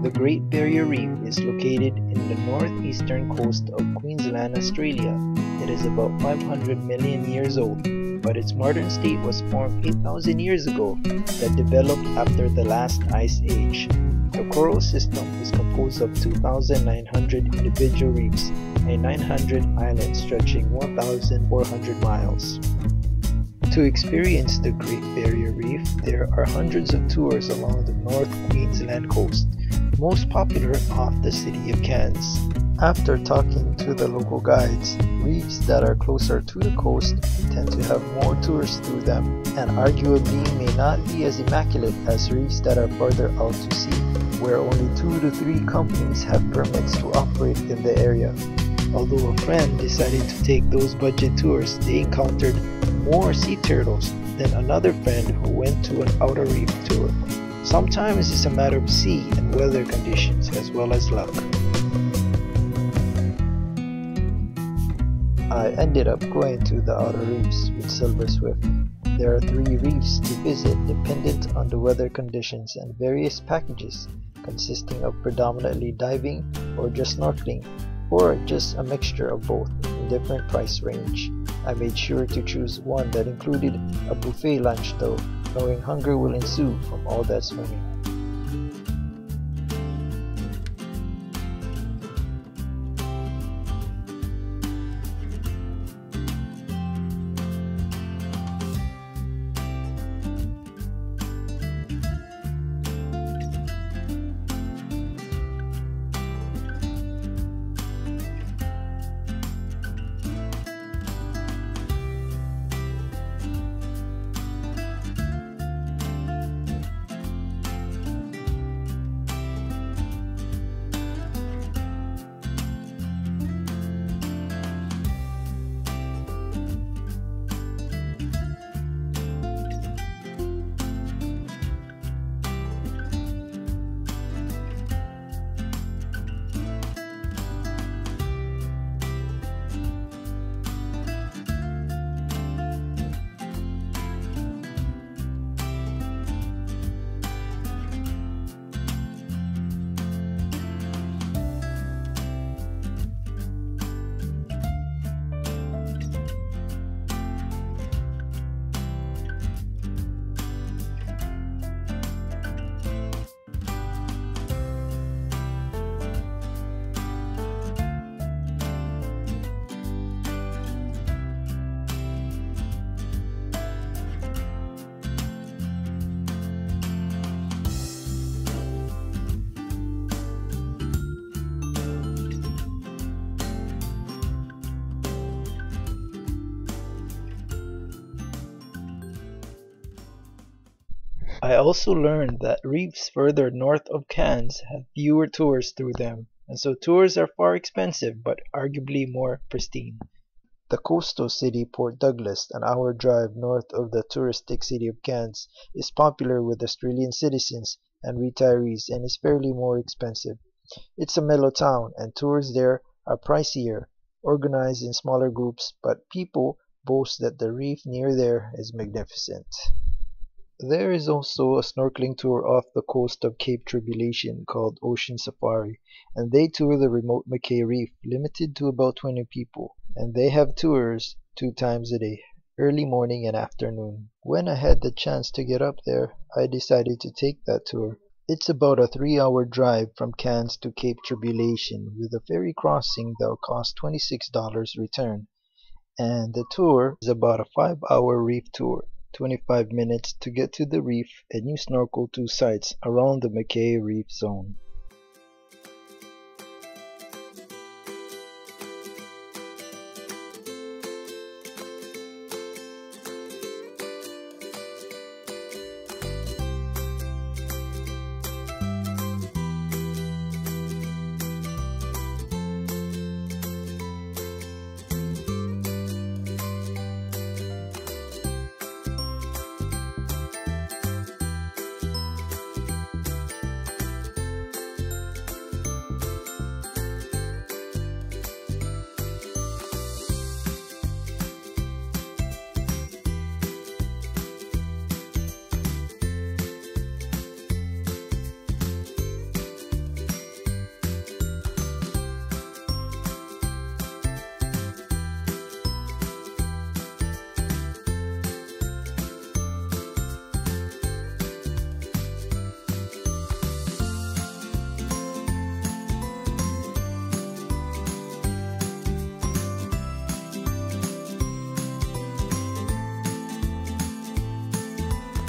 The Great Barrier Reef is located in the northeastern coast of Queensland, Australia. It is about 500 million years old, but its modern state was formed 8,000 years ago that developed after the last ice age. The coral system is composed of 2,900 individual reefs and 900 islands stretching 1,400 miles. To experience the Great Barrier Reef, there are hundreds of tours along the North Queensland coast most popular off the city of Cairns. After talking to the local guides, reefs that are closer to the coast tend to have more tours through them and arguably may not be as immaculate as reefs that are further out to sea, where only two to three companies have permits to operate in the area. Although a friend decided to take those budget tours, they encountered more sea turtles than another friend who went to an outer reef tour. Sometimes it's a matter of sea and weather conditions as well as luck. I ended up going to the outer reefs with Silver Swift. There are three reefs to visit dependent on the weather conditions and various packages consisting of predominantly diving or just snorkeling or just a mixture of both in different price range. I made sure to choose one that included a buffet lunch though knowing hunger will ensue from all that swimming. I also learned that reefs further north of Cairns have fewer tours through them, and so tours are far expensive but arguably more pristine. The coastal city Port Douglas, an hour drive north of the touristic city of Cairns, is popular with Australian citizens and retirees and is fairly more expensive. It's a mellow town, and tours there are pricier, organized in smaller groups, but people boast that the reef near there is magnificent. There is also a snorkeling tour off the coast of Cape Tribulation called Ocean Safari, and they tour the remote Mackay Reef, limited to about 20 people, and they have tours two times a day, early morning and afternoon. When I had the chance to get up there, I decided to take that tour. It's about a three hour drive from Cairns to Cape Tribulation, with a ferry crossing that'll cost $26 return, and the tour is about a five hour reef tour. 25 minutes to get to the reef and you snorkel two sites around the Mackay Reef Zone.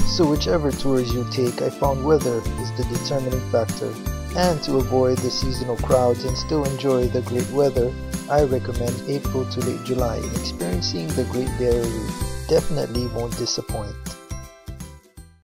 So whichever tours you take, I found weather is the determining factor. And to avoid the seasonal crowds and still enjoy the great weather, I recommend April to late July experiencing the Great Barrier Reef. Definitely won't disappoint.